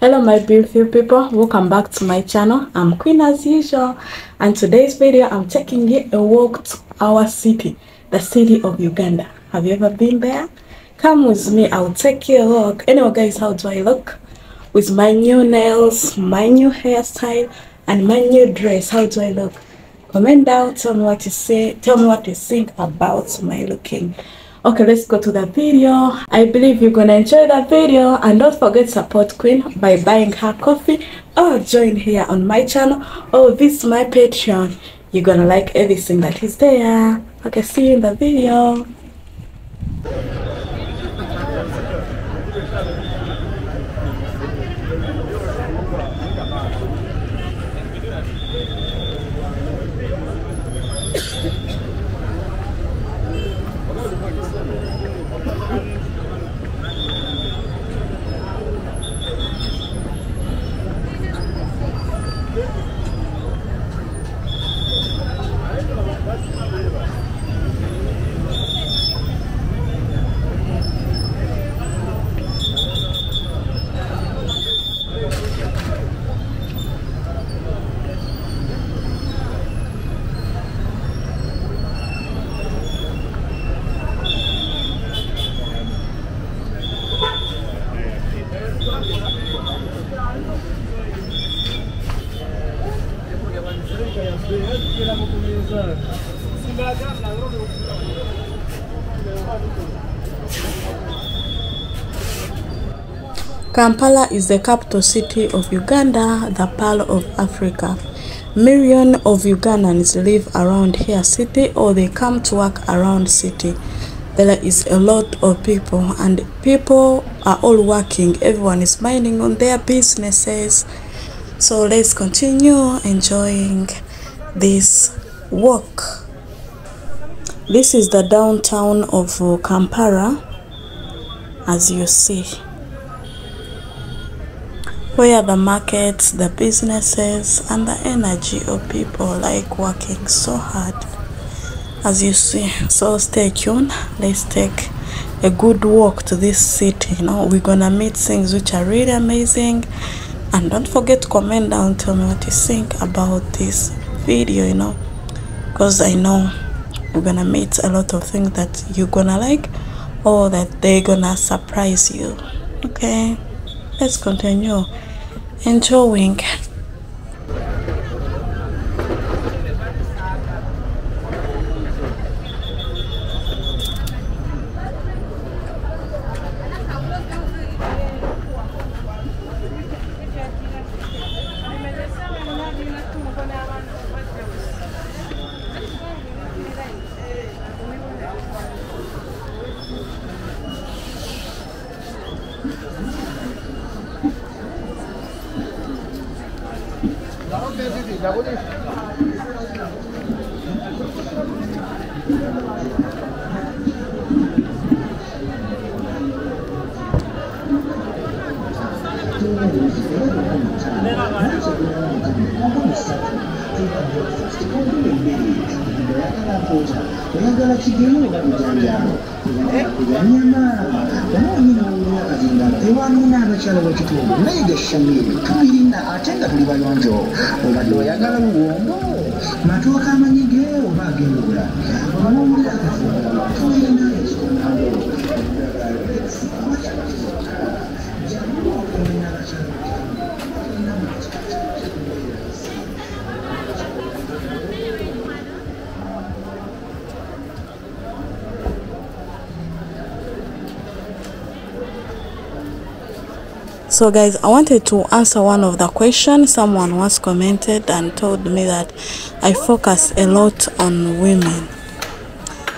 hello my beautiful people. Welcome back to my channel. I'm queen as usual. And today's video i'm taking you a walk to our city the city of uganda. Have you ever been there? Come with me i'll take you a look anyway guys how do i look? With my new nails my new hairstyle and my new dress how do i look? Comment down tell me what you say tell me what you think about my looking. Okay let's go to the video. I believe you're gonna enjoy that video and don't forget support queen by buying her coffee or join here on my channel or this my patreon you're gonna like everything that is there. Okay see you in the video Kampala is the capital city of Uganda, the pearl of Africa. Millions of Ugandans live around here city or they come to work around city. There is a lot of people and people are all working. Everyone is minding on their businesses. So let's continue enjoying this walk. This is the downtown of Kampala as you see where the markets, the businesses, and the energy of people like working so hard. As you see, so stay tuned. Let's take a good walk to this city. You know, we're gonna meet things which are really amazing. And don't forget to comment down, tell me what you think about this video, you know, because I know we're gonna meet a lot of things that you're gonna like or that they're gonna surprise you. Okay, let's continue and a wink Kadang-kadang si Gino kan jalan-jalan. Tidaknya mah, kamu ini mau dunia kasih dan tewan mina bicara wajib tu. Mereka sendiri, kami hina aceh tak beli bayar jo. Obat doya kalau wombo, matu kama ni geo bagi mula. Kamu mula kasih, kami hina itu. Thank you. So guys, I wanted to answer one of the questions someone once commented and told me that I focus a lot on women.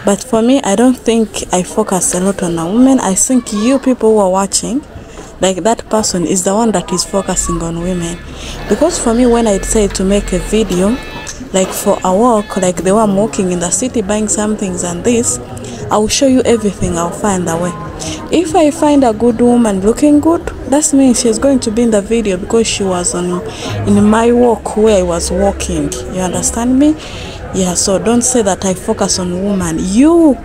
But for me, I don't think I focus a lot on a woman. I think you people who are watching, like that person is the one that is focusing on women. Because for me, when I decide to make a video, like for a walk, like the I'm walking in the city buying some things and this, I will show you everything I'll find the way. If I find a good woman looking good, that means she's going to be in the video because she was on in my walk where I was walking. You understand me? Yeah, so don't say that I focus on woman. You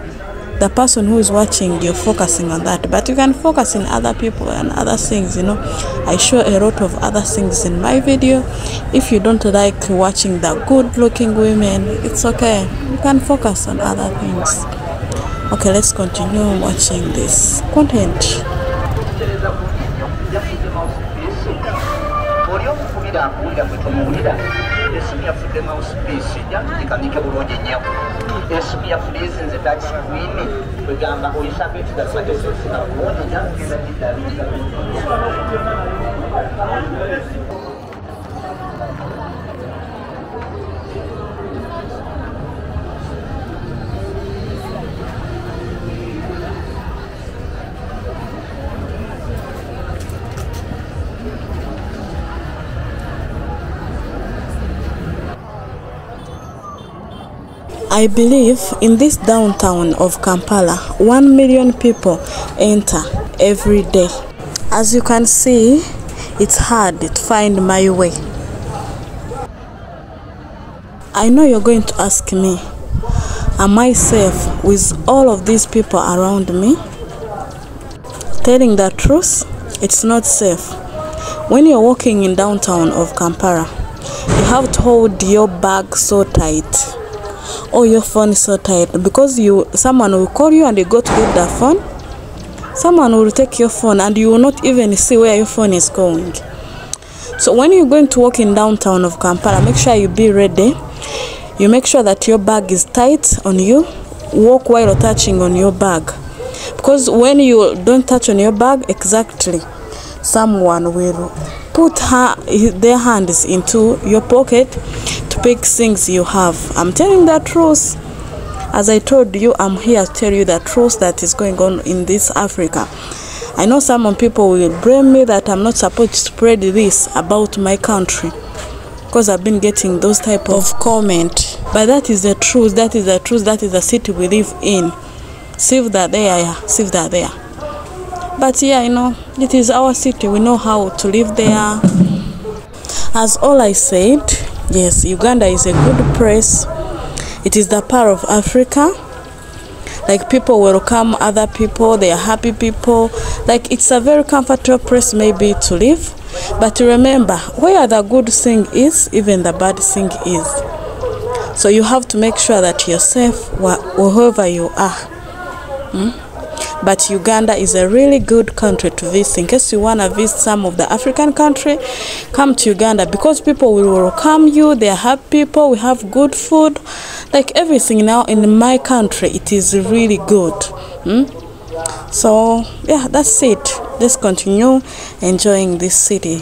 the person who is watching you're focusing on that but you can focus in other people and other things you know i show a lot of other things in my video if you don't like watching the good looking women it's okay you can focus on other things okay let's continue watching this content kuwulira gwe tomuwulira esimu yafudde mousepiece janditikanyike bulungi bulungi I believe in this downtown of Kampala, 1 million people enter every day. As you can see, it's hard to find my way. I know you're going to ask me, am I safe with all of these people around me? Telling the truth, it's not safe. When you're walking in downtown of Kampala, you have to hold your bag so tight or your phone is so tired. Because you someone will call you and you go to get the phone. Someone will take your phone and you will not even see where your phone is going. So when you're going to walk in downtown of kampala make sure you be ready. You make sure that your bag is tight on you. Walk while touching on your bag. Because when you don't touch on your bag exactly someone will put her, their hands into your pocket to pick things you have. I'm telling the truth. As I told you, I'm here to tell you the truth that is going on in this Africa. I know some people will blame me that I'm not supposed to spread this about my country because I've been getting those type of comment. But that is the truth. That is the truth. That is the city we live in. Save that there, yeah. Save that there. But yeah, you know, it is our city. We know how to live there. As all I said, yes, Uganda is a good place. It is the power of Africa. Like people welcome other people, they are happy people. Like it's a very comfortable place maybe to live. But remember, where the good thing is, even the bad thing is. So you have to make sure that you're safe wh- wherever you are. But Uganda is a really good country to visit. In case you want to visit some of the African country, come to Uganda because people will welcome you. They are happy people. We have good food, like everything now in my country. It is really good. Hmm? So yeah, that's it. Let's continue enjoying this city.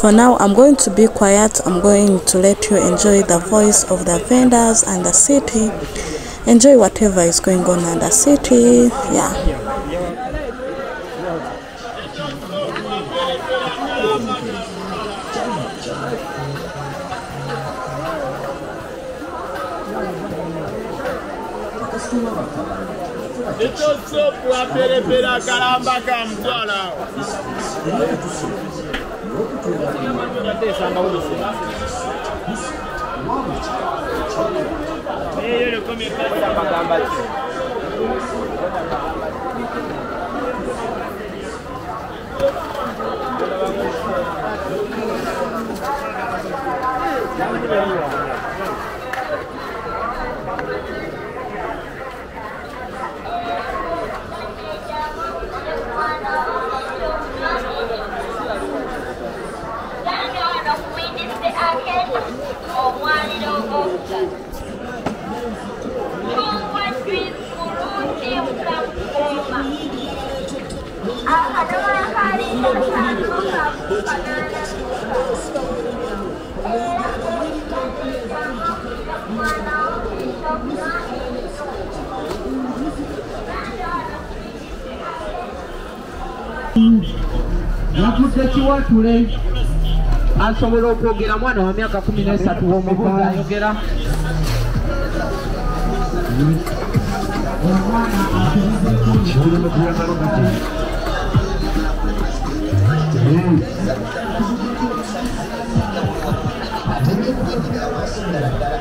For now, I'm going to be quiet. I'm going to let you enjoy the voice of the vendors and the city. Enjoy whatever is going on in the city. Yeah. Meglio come Nakudde kiwatule asobola okwogera mwana wa myaka kumi n'esatu w'omuvuzi ayogera. omwana ategeeza ekyo Thank you.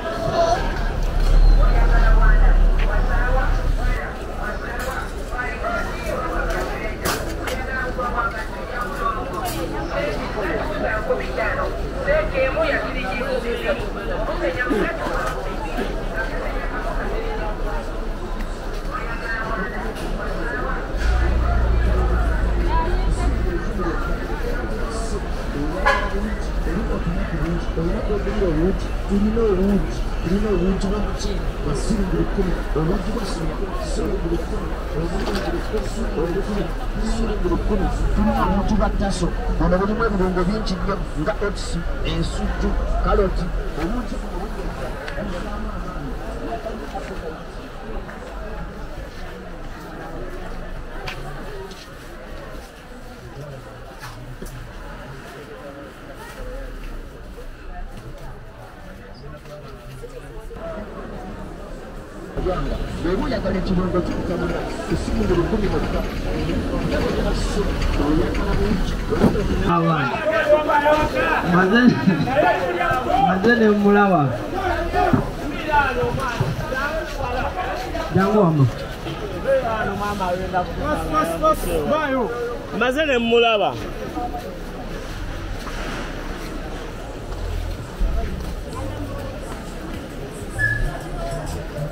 国の王子国の王子ワクチンはすぐぶっ込み同じバスにすぐぶっ込み同じぶっ込みすぐぶっ込みすぐぶっ込み国の王子バタソ ono mulimu ebirungo bingi nnyo nga otusi ensujju kaloti obungi kubanga bweba oyagala ekirungo kikutabula esimu lukumi mokka maze ne mulaba jangu wama maze ne mulaba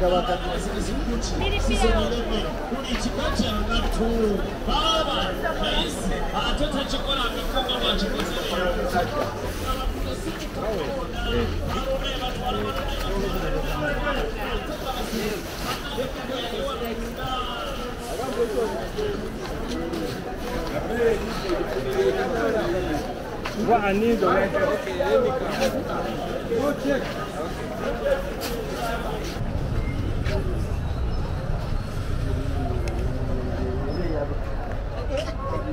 gabaka kuri chipatani natu baba naisi atota chikora akafunga machikosi وعنيد Okay, let me come. Go check. Okay.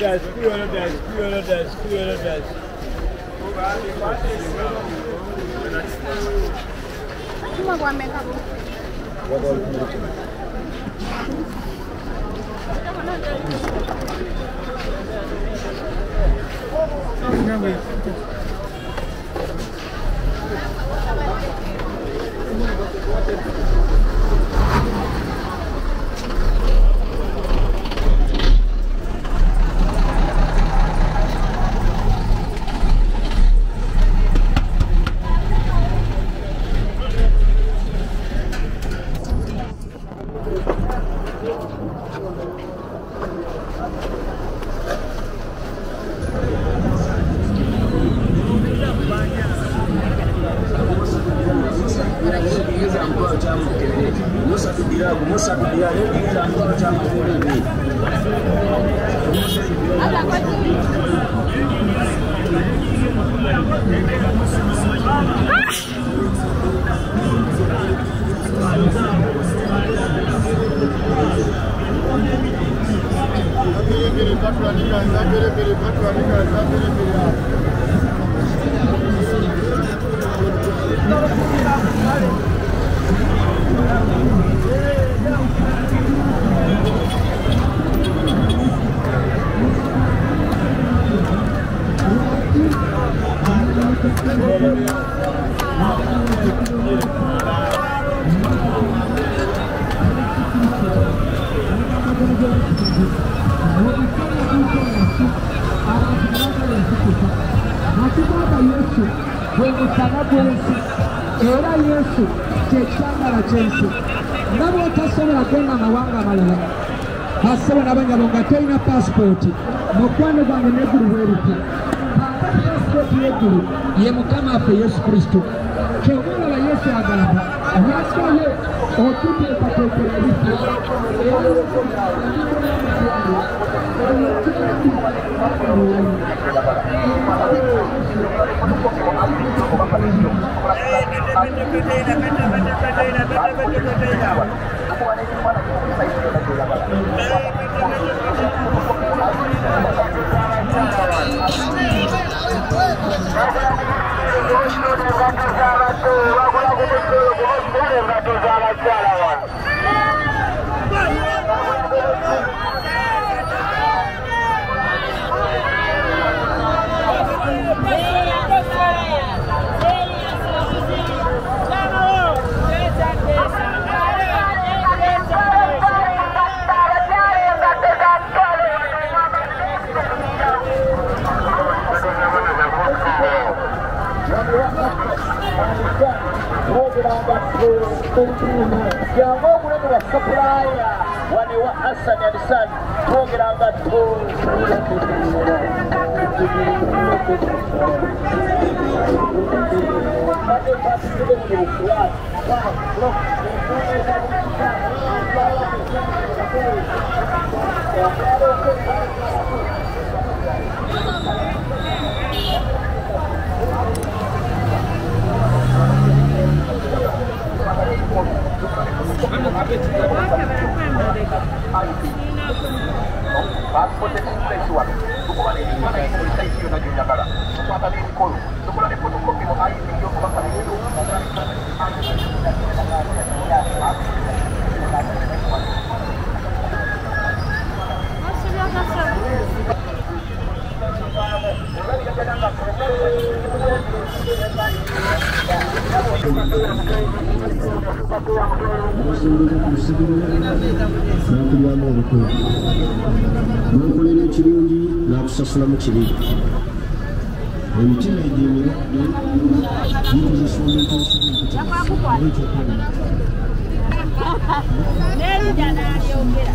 dollars, three hundred dollars, three hundred dollars, three hundred dollars. What are you doing? Remember, Patwani का हिस्सा मेरे मेरे पटवानी का हिस्सा मेरे मेरे Bueno, canadense, era na kyekyagala kyensi nabwotasobola na amawanga amalala basobola banyabo nga tolina paasipooti mukwano gwange neggulu bweruti paasipooti yeggulu ye mukama Cristo. yesu kristo kyobulaba laissé à Galaba. Rassemblez en toutes les patriotes Thank you. engatto z'abakyala wano そこまでプロコピも愛人を飛ばされる。n'okulyamu obukugu n'okolera ekirungi n'akusasulamu kibi emitima egyo emiradde gikozesa omuntu osobola okukikolera n'eruda n'abyogera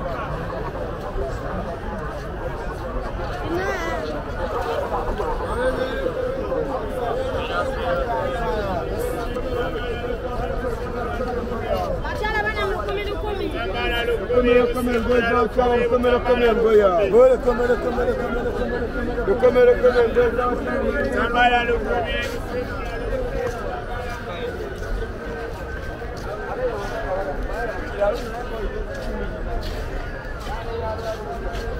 kamera kamera goya kamera kamera kamera goya goya kamera kamera kamera kamera kamera kamera kamera goya kamera kamera Thank you.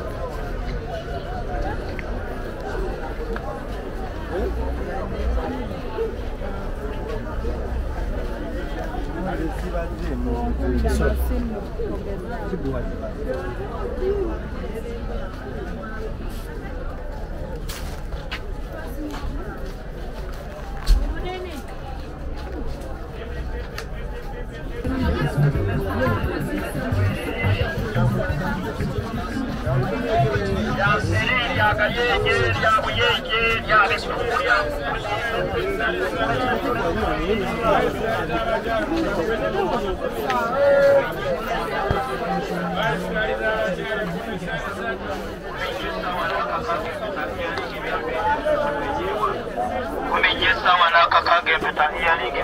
Só. De boa.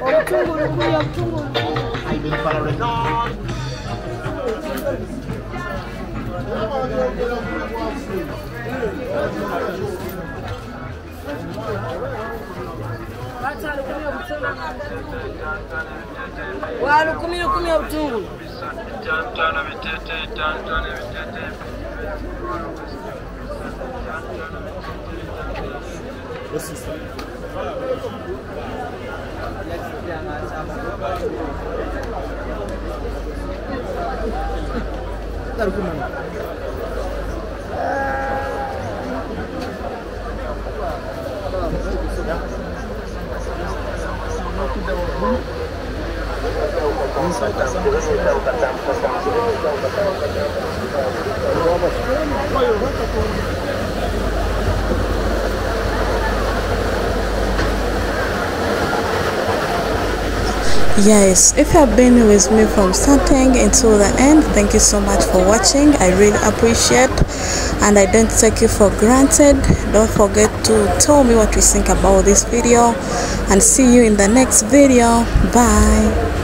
엄청 골고 엄청 골고 와 루꾸미 루꾸미 엄청 골 This is Ntar gimana? Thank you. Yes if you have been with me from starting until the end thank you so much for watching. I really appreciate and i don't take you for granted. Don't forget to tell me what you think about this video and see you in the next video. Bye